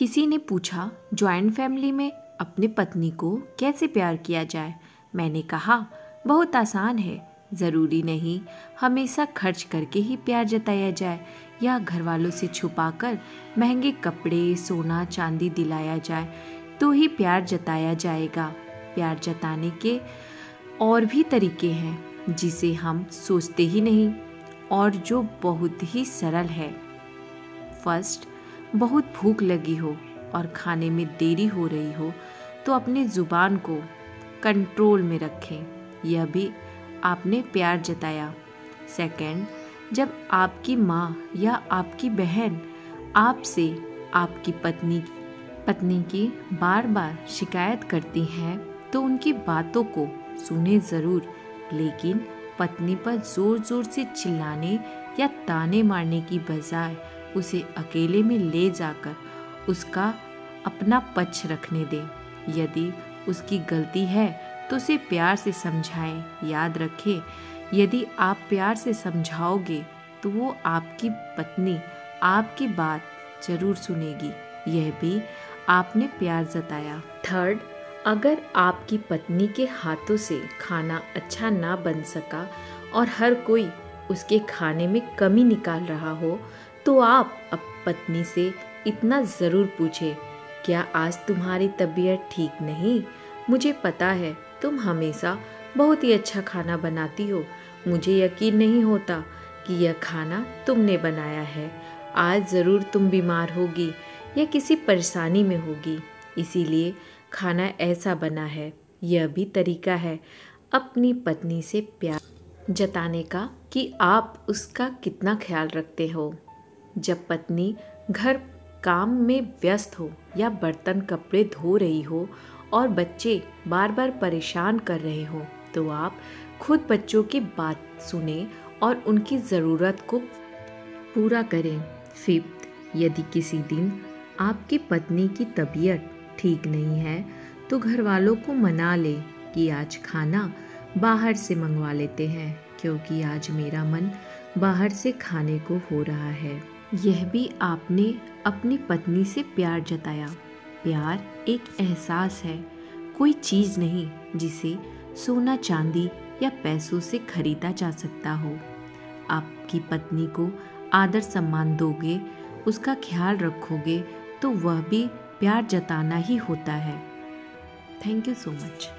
किसी ने पूछा ज्वाइंट फैमिली में अपने पत्नी को कैसे प्यार किया जाए? मैंने कहा, बहुत आसान है। ज़रूरी नहीं, हमेशा खर्च करके ही प्यार जताया जाए या घर वालों से छुपाकर महँगे कपड़े, सोना, चांदी दिलाया जाए तो ही प्यार जताया जाएगा। प्यार जताने के और भी तरीके हैं, जिसे हम सोचते ही नहीं और जो बहुत ही सरल है। फ़र्स्ट बहुत भूख लगी हो और खाने में देरी हो रही हो तो अपनी ज़ुबान को कंट्रोल में रखें। यह भी आपने प्यार जताया। सेकंड, जब आपकी माँ या आपकी बहन आपसे आपकी पत्नी पत्नी की बार बार शिकायत करती हैं तो उनकी बातों को सुने ज़रूर, लेकिन पत्नी पर ज़ोर ज़ोर से चिल्लाने या ताने मारने की बजाय उसे अकेले में ले जाकर उसका अपना पक्ष रखने दें। यदि उसकी गलती है तो उसे प्यार से समझाएँ, याद रखें। यदि आप प्यार से समझाओगे तो वो आपकी पत्नी आपकी बात ज़रूर सुनेगी। यह भी आपने प्यार जताया। थर्ड, अगर आपकी पत्नी के हाथों से खाना अच्छा ना बन सका और हर कोई उसके खाने में कमी निकाल रहा हो तो आप अब पत्नी से इतना ज़रूर पूछे, क्या आज तुम्हारी तबीयत ठीक नहीं? मुझे पता है तुम हमेशा बहुत ही अच्छा खाना बनाती हो। मुझे यकीन नहीं होता कि यह खाना तुमने बनाया है। आज ज़रूर तुम बीमार होगी या किसी परेशानी में होगी। इसीलिए खाना ऐसा बना है। यह भी तरीका है अपनी पत्नी से प्यार जताने का कि आप उसका कितना ख्याल रखते हो। जब पत्नी घर काम में व्यस्त हो या बर्तन कपड़े धो रही हो और बच्चे बार बार परेशान कर रहे हो तो आप खुद बच्चों की बात सुने और उनकी ज़रूरत को पूरा करें। फिफ्थ, यदि किसी दिन आपकी पत्नी की तबीयत ठीक नहीं है तो घर वालों को मना ले कि आज खाना बाहर से मंगवा लेते हैं, क्योंकि आज मेरा मन बाहर से खाने को हो रहा है। यह भी आपने अपनी पत्नी से प्यार जताया। प्यार एक एहसास है, कोई चीज़ नहीं जिसे सोना चांदी या पैसों से खरीदा जा सकता हो। आपकी पत्नी को आदर सम्मान दोगे, उसका ख्याल रखोगे तो वह भी प्यार जताना ही होता है। Thank you so much.